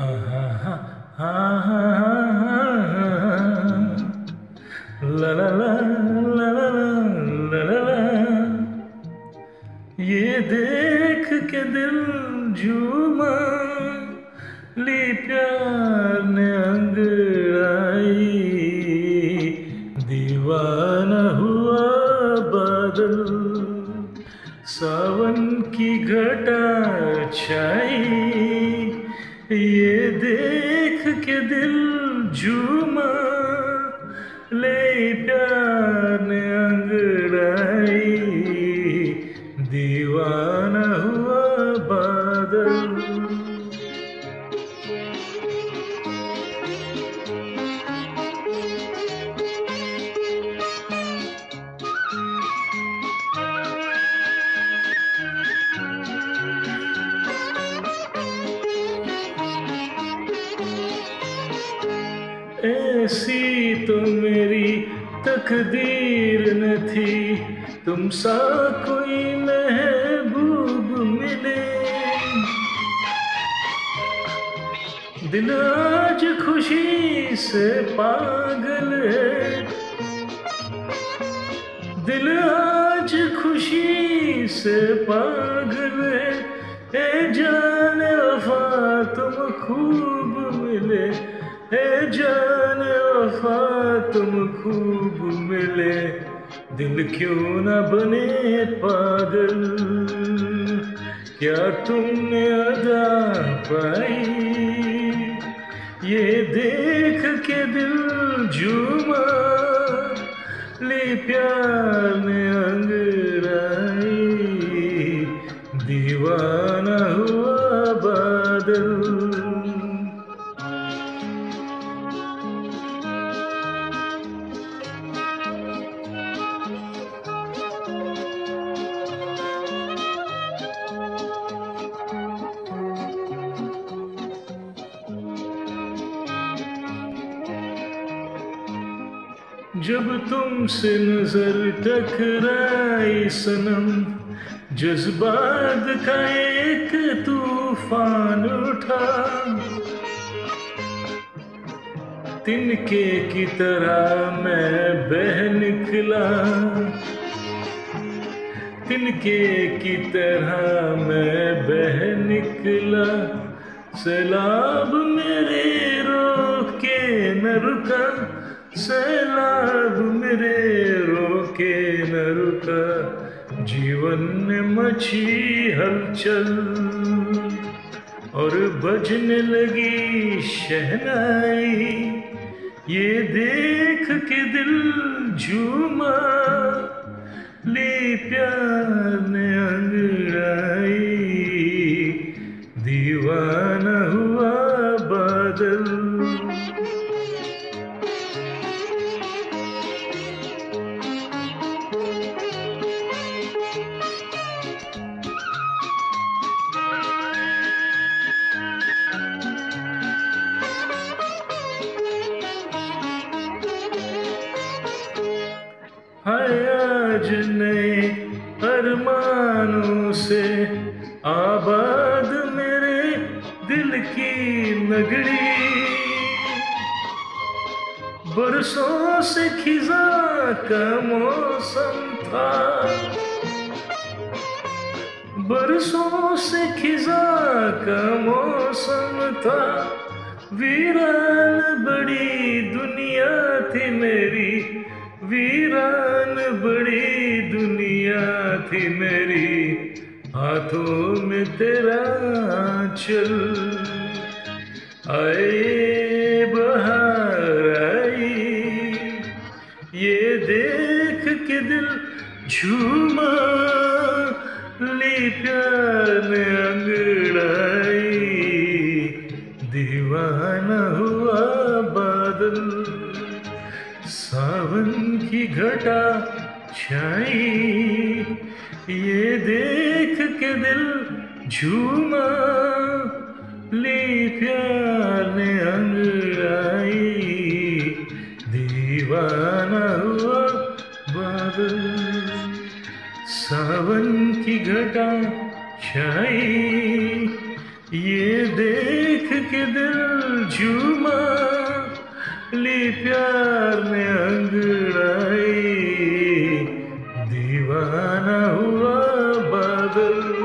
Uh-huh. देख के दिल झूमा, ली प्यार ने अंगड़ाई। दीवाना हुआ बादल, सावन की घटा छाई। ये देख के दिल झूमा, ले प्यार ने अंगड़ाई। ऐसी तो मेरी तकदीर न थी। तुम सा कोई महबूब मिले। दिल आज खुशी से पागल है। दिल आज खुशी से पागल है। ए जान वफा तुम खूब मिले। ए जान वफा तुम खूब मिले। दिल क्यों न बने पागल? क्या तुमने अदा पाई? ये देख के दिल झूमा ले प्यार ने अंगड़ाई दीवाना हुआ बादल। जब तुमसे नज़र टकराई सनम, जज्बात का एक तूफ़ान उठा। तिनके की तरह मैं बह निकला। तिनके की तरह मैं बह निकला। सैलाब मेरे रोके न रुका सैलाब मेरे रोके न रुका, जीवन में मची हलचल। और बजने लगी शहनाई, ये देख के दिल झूमा, ले प्यार अरमानों से आबाद मेरे दिल की नगरी। बरसों से खिजा का मौसम था। बरसों से खिजा का मौसम था। वीरान बड़ी दुनिया थी मेरी। वीरान बड़ी दुनिया थी मेरी, हाथों में तेरा चल आए बहार आई, ये देख के दिल झूमा। ली प्यार ने अंगड़ाई, दीवाना हुआ बादल। सावन की घटा छाई, ये देख के दिल झूमा, ली प्यार ने अंगड़ाई दीवाना हुआ बादल, सावन की घटा छाई। ये देख के दिल झूमा, ली प्यार ने दीवाना हुआ बादल।